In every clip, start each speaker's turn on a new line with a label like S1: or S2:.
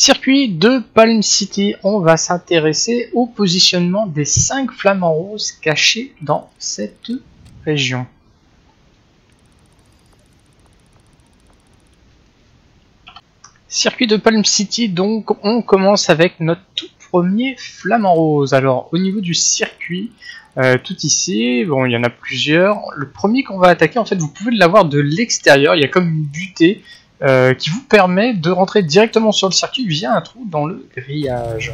S1: Circuit de Palm City, on va s'intéresser au positionnement des 5 flamants roses cachés dans cette région. Circuit de Palm City, donc on commence avec notre tout premier flamant rose. Alors au niveau du circuit, euh, tout ici, il y en a plusieurs. Le premier qu'on va attaquer, en fait vous pouvez l'avoir de l'extérieur, il y a comme une butée euh, qui vous permet de rentrer directement sur le circuit via un trou dans le grillage.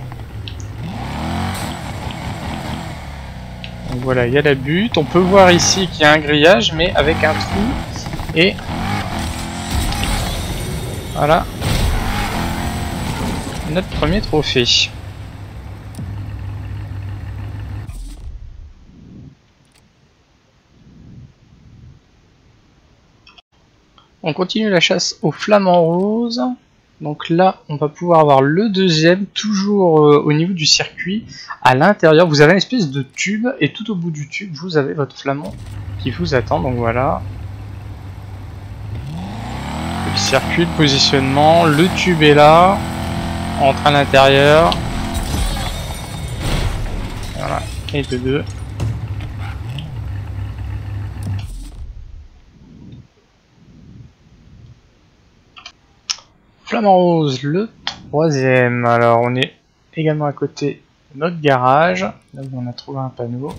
S1: Donc voilà, il y a la butte. On peut voir ici qu'il y a un grillage, mais avec un trou. Et voilà notre premier trophée. On continue la chasse aux flamants roses. Donc là, on va pouvoir avoir le deuxième, toujours euh, au niveau du circuit. À l'intérieur, vous avez une espèce de tube, et tout au bout du tube, vous avez votre flamand qui vous attend. Donc voilà. Le circuit, de positionnement, le tube est là. Entre à l'intérieur. Voilà, et de deux. Flamant rose, le troisième. Alors on est également à côté de notre garage. Là où on a trouvé un panneau.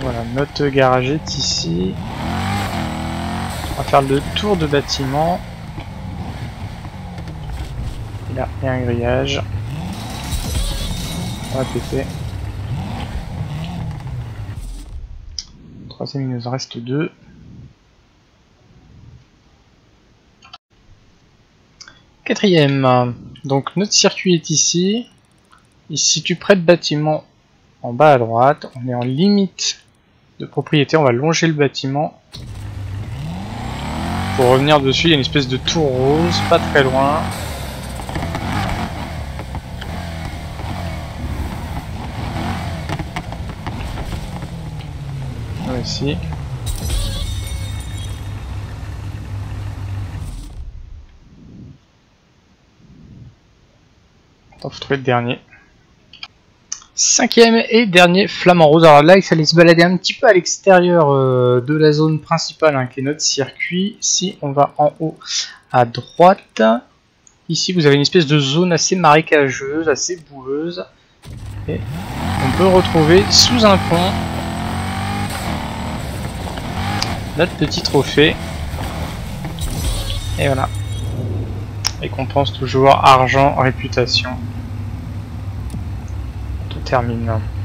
S1: Voilà, notre garage est ici. On va faire le tour de bâtiment. Là, il y a un grillage. On va péter. Troisième, il nous en reste deux. Quatrième, donc notre circuit est ici. Il se situe près de bâtiment en bas à droite. On est en limite de propriété, on va longer le bâtiment. Pour revenir dessus, il y a une espèce de tour rose, pas très loin. ici. Attends, faut trouver le dernier. Cinquième et dernier flamant rose. Alors là, il fallait se balader un petit peu à l'extérieur euh, de la zone principale, hein, qui est notre circuit. Si on va en haut à droite, ici vous avez une espèce de zone assez marécageuse, assez boueuse. Et on peut retrouver sous un pont notre petit trophée. Et voilà. Récompense toujours argent, réputation. Termine.